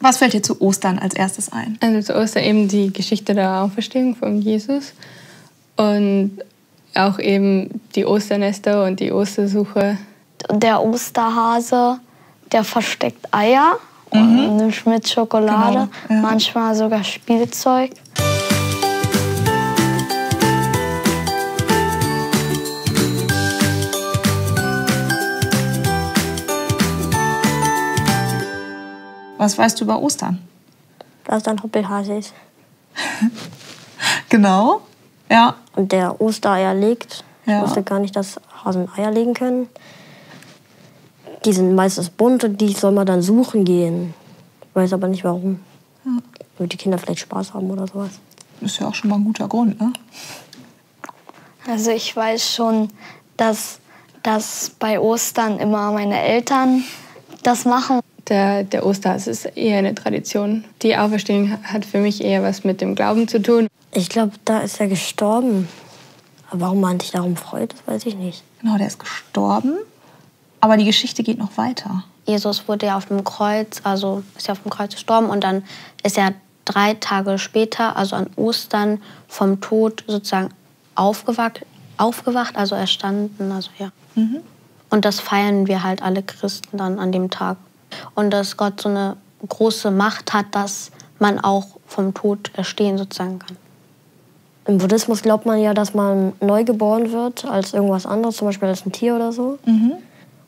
Was fällt dir zu Ostern als erstes ein? Also zu Ostern eben die Geschichte der Auferstehung von Jesus und auch eben die Osternester und die Ostersuche. Der Osterhase, der versteckt Eier mhm. mit Schokolade, genau. ja. manchmal sogar Spielzeug. Was weißt du über Ostern? Dass da ein Hoppelhase ist. genau, ja. Und der Ostereier legt. Ja. Ich wusste gar nicht, dass Hasen Eier legen können. Die sind meistens bunt und die soll man dann suchen gehen. Ich weiß aber nicht warum. Ja. Damit die Kinder vielleicht Spaß haben oder sowas. Ist ja auch schon mal ein guter Grund, ne? Also ich weiß schon, dass, dass bei Ostern immer meine Eltern das machen der, der Osterhase ist eher eine Tradition. Die Auferstehung hat für mich eher was mit dem Glauben zu tun. Ich glaube, da ist er gestorben. Aber warum man sich darum freut, das weiß ich nicht. Genau, der ist gestorben. Aber die Geschichte geht noch weiter. Jesus wurde ja auf dem Kreuz, also ist ja auf dem Kreuz gestorben und dann ist er drei Tage später, also an Ostern, vom Tod sozusagen aufgewacht, aufgewacht also erstanden, also ja. Mhm. Und das feiern wir halt alle Christen dann an dem Tag und dass Gott so eine große Macht hat, dass man auch vom Tod erstehen sozusagen kann. Im Buddhismus glaubt man ja, dass man neu geboren wird als irgendwas anderes, zum Beispiel als ein Tier oder so. Mhm.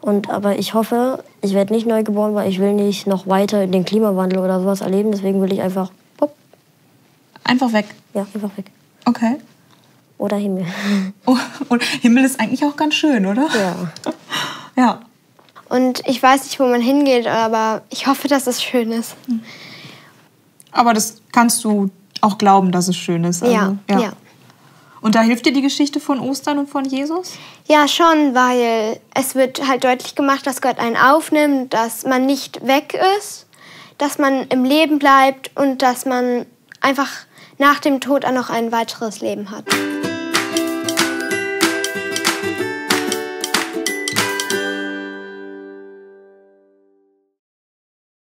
Und, aber ich hoffe, ich werde nicht neu geboren, weil ich will nicht noch weiter den Klimawandel oder sowas erleben. Deswegen will ich einfach... Pop. Einfach weg? Ja, einfach weg. Okay. Oder Himmel. Oh, und Himmel ist eigentlich auch ganz schön, oder? Ja. ja. Und ich weiß nicht, wo man hingeht, aber ich hoffe, dass es schön ist. Aber das kannst du auch glauben, dass es schön ist. Also, ja, ja, ja. Und da hilft dir die Geschichte von Ostern und von Jesus? Ja, schon, weil es wird halt deutlich gemacht, dass Gott einen aufnimmt, dass man nicht weg ist, dass man im Leben bleibt und dass man einfach nach dem Tod auch noch ein weiteres Leben hat.